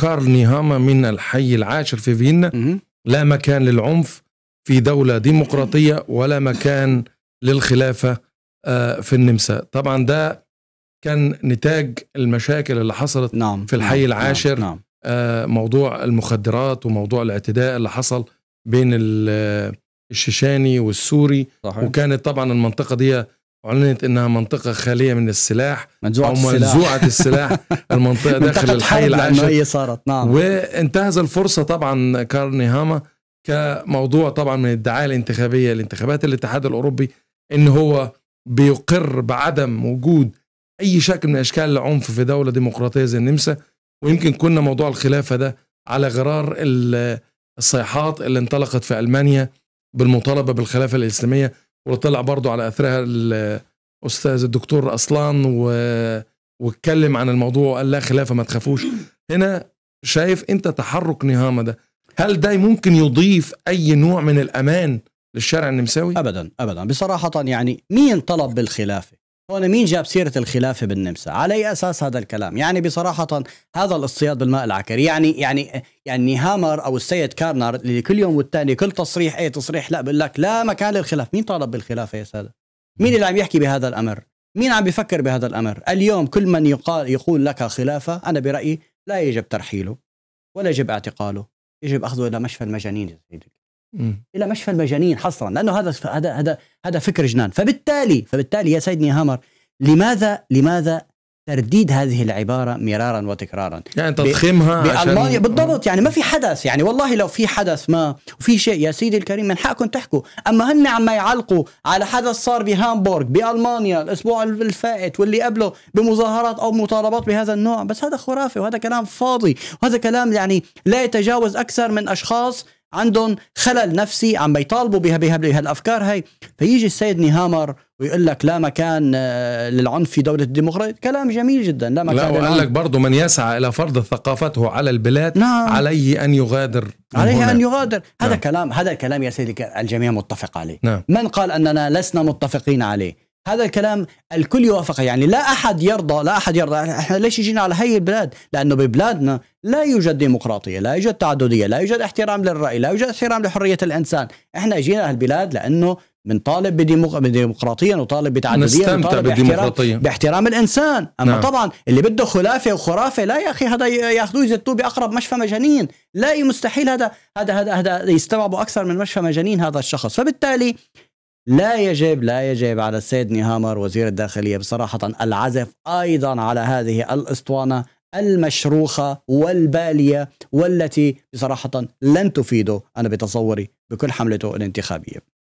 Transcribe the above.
كارل نيهاما من الحي العاشر في فيينا. لا مكان للعنف في دولة ديمقراطية ولا مكان للخلافة آه، في النمسا. طبعا ده كان نتاج المشاكل اللي حصلت نعم في الحي نعم العاشر. نعم. آه، موضوع المخدرات وموضوع الاعتداء اللي حصل بين ال- الشيشاني والسوري. صحيح. وكانت طبعا المنطقة دي أعلنت إنها منطقة خالية من السلاح منزوعة أو السلاح. منزوعة السلاح. المنطقة داخل الحي العاشر. هي صارت. نعم. وانتهز الفرصة طبعا كارني هاما كموضوع طبعا من الدعاية الانتخابية لانتخابات الاتحاد الأوروبي إن هو بيقر بعدم وجود أي شكل من أشكال العنف في دولة ديمقراطية زي النمسا. ويمكن كنا موضوع الخلافة ده على غرار ال- الصيحات اللي انطلقت في ألمانيا بالمطالبة بالخلافة الإسلامية. وطلع برضو على أثرها الأستاذ الدكتور أصلان و... واتكلم عن الموضوع وقال لا خلافة ما تخافوش. هنا شايف أنت تحرك نهامة ده. هل ده ممكن يضيف أي نوع من الأمان للشارع النمساوي؟ ابدا ابدا. بصراحة يعني مين طلب بالخلافة؟ هون مين جاب سيرة الخلافة بالنمسا؟ على أي أساس هذا الكلام؟ يعني بصراحة هذا الاصطياد بالماء العكري، يعني يعني يعني هامر أو السيد كارنر اللي كل يوم والتاني كل تصريح أي تصريح لا بقول لك لا مكان للخلاف، مين طالب بالخلافة يا سادة؟ مين اللي عم يحكي بهذا الأمر؟ مين عم بيفكر بهذا الأمر؟ اليوم كل من يقال يقول لك خلافة أنا برأيي لا يجب ترحيله ولا يجب اعتقاله، يجب أخذه إلى مشفى المجانين يا سيدي. إلى مشفى المجانين حصرا لأنه هذا هذا هذا هذا فكر جنان. فبالتالي فبالتالي يا سيدني هامر لماذا لماذا ترديد هذه العبارة مرارا وتكرارا؟ يعني تضخيمها بألمانيا عشان بالضبط يعني ما في حدث يعني والله لو في حدث ما وفي شيء يا سيدي الكريم من حقكم تحكوا. أما هن عم يعلقوا على حدث صار بهامبورغ بألمانيا الأسبوع الفائت واللي قبله بمظاهرات أو مطالبات بهذا النوع. بس هذا خرافي وهذا كلام فاضي وهذا كلام يعني لا يتجاوز أكثر من أشخاص عندهم خلل نفسي عم بيطالبوا بها بها بهالأفكار هاي. فيجي السيد نهامر ويقول لك لا مكان آه، للعنف في دولة الديمقراطية. كلام جميل جدا. لا مكان لا وقال. لك برضه من يسعى إلى فرض ثقافته على البلاد نعم. عليه أن يغادر عليه هنا. أن يغادر. هذا نعم. كلام هذا الكلام يا سيدي الجميع متفق عليه. نعم. من قال أننا لسنا متفقين عليه؟ هذا الكلام الكل يوافق يعني لا أحد يرضى لا أحد يرضى. إحنا ليش جينا على هي البلاد؟ لأنه ببلادنا لا يوجد ديمقراطية لا يوجد تعددية لا يوجد احترام للرأي لا يوجد احترام لحرية الإنسان. إحنا جينا هالبلاد لأنه بنطالب بديمق- بديمقراطيه نطالب بتعدديه نستمتع بالديمقراطية. باحترام الإنسان. أما نعم. نعم. طبعا اللي بده خلافة وخرافة لا يا أخي هذا ياخذوه يزتوه بأقرب مشفى مجانين. لا مستحيل. هذا هذا هذا هذا يستوعبوا أكثر من مشفى مجانين هذا الشخص. فبالتالي لا يجب لا يجب على السيد نهامر وزير الداخلية بصراحة العزف أيضا على هذه الأسطوانة المشروخة والبالية والتي بصراحة لن تفيده. أنا بتصوري بكل حملته الانتخابية.